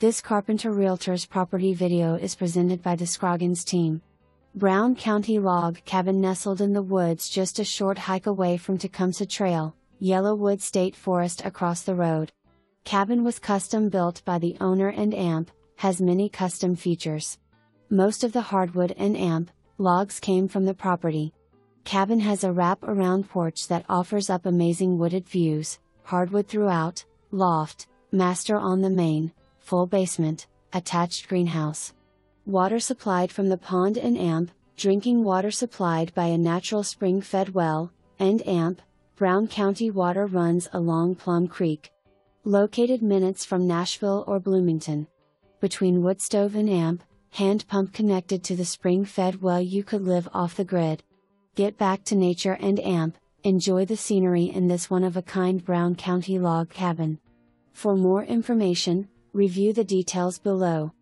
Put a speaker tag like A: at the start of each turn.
A: This Carpenter Realtors property video is presented by the Scroggins team. Brown County Log Cabin nestled in the woods just a short hike away from Tecumseh Trail, Yellowwood State Forest across the road. Cabin was custom built by the owner and AMP, has many custom features. Most of the hardwood and AMP logs came from the property. Cabin has a wrap around porch that offers up amazing wooded views, hardwood throughout, loft, master on the main, full basement, attached greenhouse. Water supplied from the pond and AMP, drinking water supplied by a natural spring fed well, and AMP, Brown County water runs along Plum Creek. Located minutes from Nashville or Bloomington. Between wood stove and AMP, hand pump connected to the spring fed well, you could live off the grid. Get back to nature and AMP, enjoy the scenery in this one of a kind Brown County log cabin. For more information, review the details below.